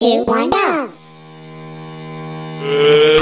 two, one, go! Uh,